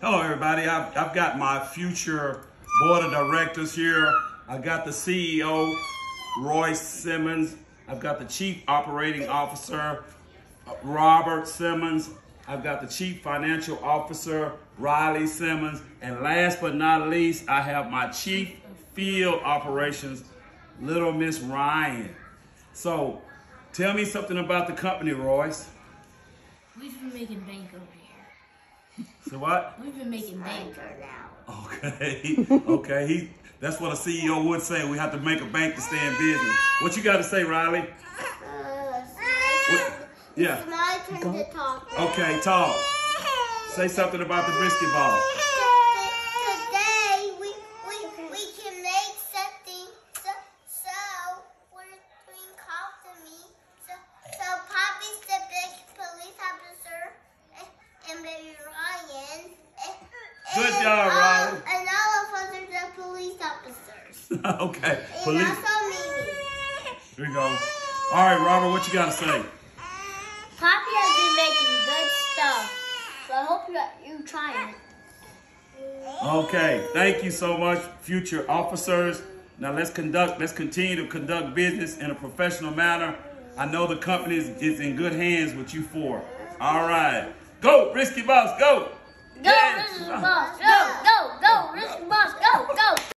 Hello, everybody. I've, I've got my future board of directors here. I've got the CEO, Royce Simmons. I've got the chief operating officer, Robert Simmons. I've got the chief financial officer, Riley Simmons. And last but not least, I have my chief field operations, Little Miss Ryan. So tell me something about the company, Royce. We've been making bank over here. So what? We've been making bank. Out. Okay, okay. He, that's what a CEO would say. We have to make a bank to stay in business. What you got to say, Riley? Uh, What? Yeah. It's my turn to talk. Okay, talk. Say something about the Brisket Boss. Today we we we can make something. So so we're doing coffee. So so Poppy's the big police officer, and, and baby Ryan. And, Good and job, all, Riley. And all of us are the police officers. okay, police. Here we go. All right, Robert, what you got to say? Poppy has been making good stuff. So I hope you you try it. Okay, thank you so much, future officers. Now let's conduct, let's continue to conduct business in a professional manner. I know the company is, is in good hands with you four. All right, go, Brisket Boss, go. Go, Yeah. Brisket Boss. Go.